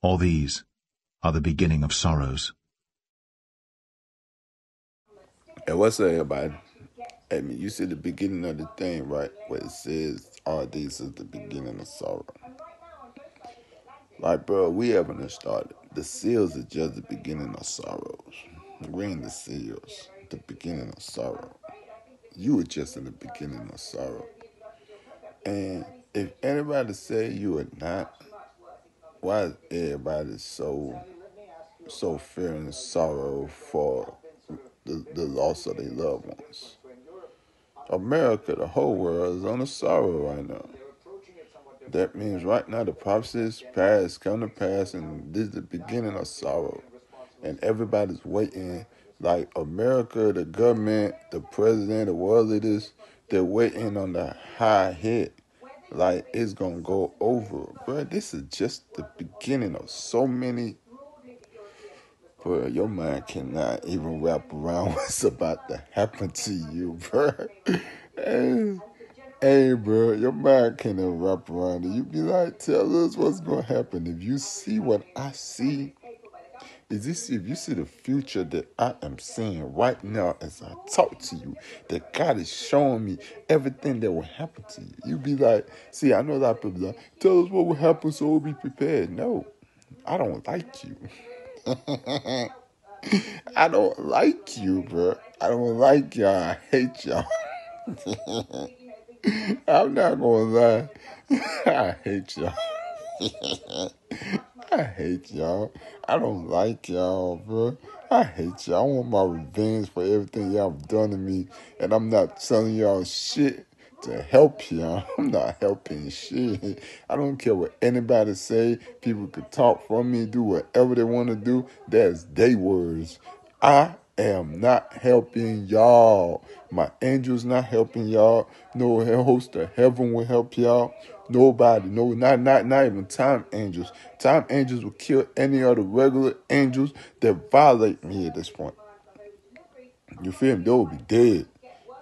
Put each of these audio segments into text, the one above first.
All these are the beginning of sorrows. And what's up, everybody? I mean, you see the beginning of the thing, right? Where it says, all these is the beginning of sorrow. Like, bro, we haven't started. The seals are just the beginning of sorrows. We're in the seals, the beginning of sorrow. You were just in the beginning of sorrow. And if anybody say you are not, why is everybody so so fearing sorrow for the, the loss of their loved ones? America, the whole world is on a sorrow right now. That means right now the prophecies past come to pass, and this is the beginning of sorrow. And everybody's waiting, like America, the government, the president, the world leaders, they're waiting on the high hit. Like it's gonna go over. But this is just the beginning of so many Bro, your mind cannot even wrap around what's about to happen to you, bro. Hey, hey, bro, your mind cannot wrap around it. You be like, tell us what's gonna happen. If you see what I see, is this if you see the future that I am seeing right now as I talk to you, that God is showing me everything that will happen to you. You be like, see, I know a lot of people like, tell us what will happen so we'll be prepared. No, I don't like you. I don't like you, bro. I don't like y'all. I hate y'all. I'm not gonna lie. I hate y'all. I hate y'all. I don't like y'all, bro. I hate y'all. I want my revenge for everything y'all have done to me. And I'm not telling y'all shit to help y'all. I'm not helping shit. I don't care what anybody say. People could talk for me, do whatever they want to do. That's their words. I am not helping y'all. My angels not helping y'all. No host of heaven will help y'all. Nobody, no, not not not even time angels. Time angels will kill any other regular angels that violate me at this point. You feel me? They will be dead.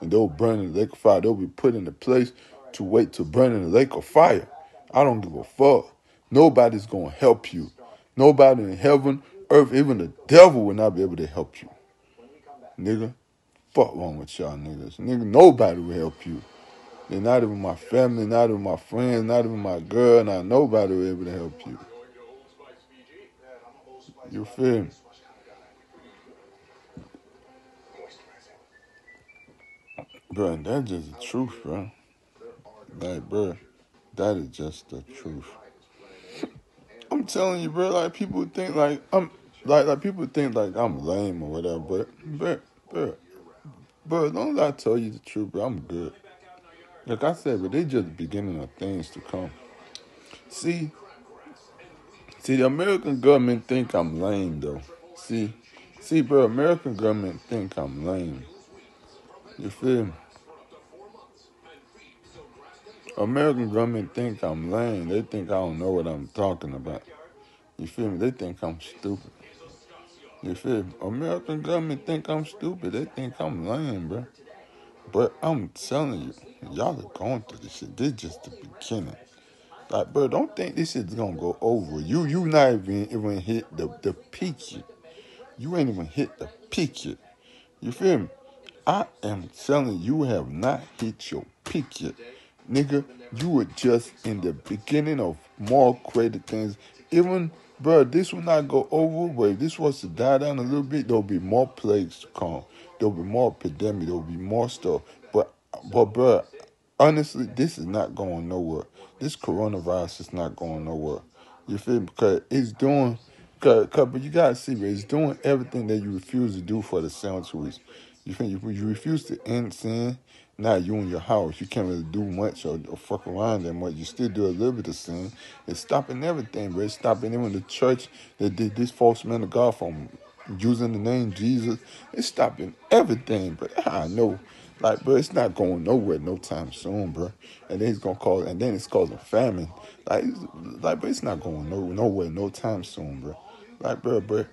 And they'll burn in the lake of fire. They'll be put in a place to wait to burn in the lake of fire. I don't give a fuck. Nobody's gonna help you. Nobody in heaven, earth, even the devil will not be able to help you. Nigga, fuck wrong with y'all niggas. Nigga, nobody will help you. They're not even my family, not even my friends, not even my girl, not nobody will be able to help you. You feel me? Bro, that's just the truth, bro. Like, bro, that is just the truth. I'm telling you, bro. Like people think like I'm like like people think like I'm lame or whatever. But bro, bro, bro. As long as I tell you the truth, bro, I'm good. Like I said, but they just the beginning of things to come. See, see, the American government think I'm lame though. See, see, bro, American government think I'm lame. You feel me? American government think I'm lame. They think I don't know what I'm talking about. You feel me? They think I'm stupid. You? American government think I'm stupid. They think I'm lame, bro. But I'm telling you, y'all are going through this shit. This just the beginning. Like, bro, don't think this shit's gonna go over. You you not even even hit the, the peak yet. You ain't even hit the peak yet. You feel me? I am telling you, you have not hit your peak yet. Nigga, you were just in the beginning of more greater things. Even, bro, this will not go over, but if this was to die down a little bit, there'll be more plagues to come. There'll be more epidemic. There'll be more stuff. But, but, bro, honestly, this is not going nowhere. This coronavirus is not going nowhere. You feel me? Because it's doing, cause, cause, but you gotta see, bro, it's doing everything that you refuse to do for the weeks. You feel you, you refuse to end sin. Now you in your house, you can't really do much or, or fuck around that much. You still do a little bit of sin. It's stopping everything, bro. It's stopping even the church that did this false man of God from using the name Jesus. It's stopping everything, but I know. Like, bro, it's not going nowhere no time soon, bro. And then it's gonna cause, and then it's causing famine. Like, like, but it's not going no nowhere no time soon, bro. Like, bro, bro.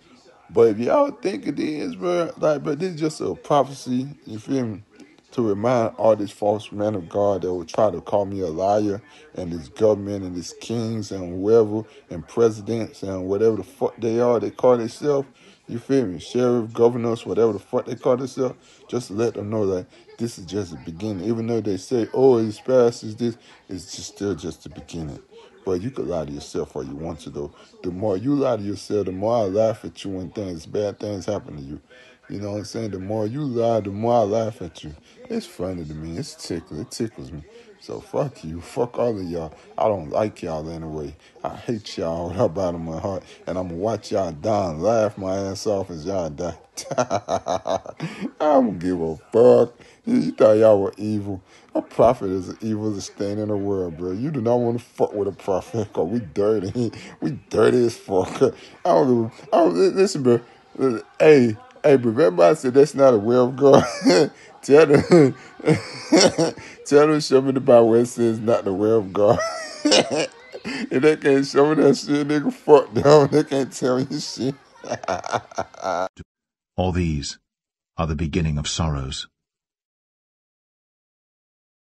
But if y'all think it is, bro, like, but this is just a prophecy. You feel me? To remind all these false men of God that will try to call me a liar and this government and these kings and whoever and presidents and whatever the fuck they are, they call themselves. You feel me? Sheriff, governors, whatever the fuck they call themselves. Just let them know that this is just the beginning. Even though they say, oh, it's fast as this, it's just still just the beginning. But you could lie to yourself all you want to, though. The more you lie to yourself, the more I laugh at you when things, bad things happen to you. You know what I'm saying? The more you lie, the more I laugh at you. It's funny to me. It's tickle. It tickles me. So fuck you. Fuck all of y'all. I don't like y'all anyway. I hate y'all with the bottom of my heart. And I'm gonna watch y'all die and laugh my ass off as y'all die. I don't give a fuck. You thought y'all were evil. A prophet is the evilest thing in the world, bro. You do not want to fuck with a prophet because we dirty. We dirty as fuck. I don't give a, I don't, listen, bro. Hey, hey, but everybody said that's not a will of God. tell them, tell them, show me the Bible where it says not the will of God. if they can't show me that shit, nigga, fuck them. They can't tell me shit. All these are the beginning of sorrows.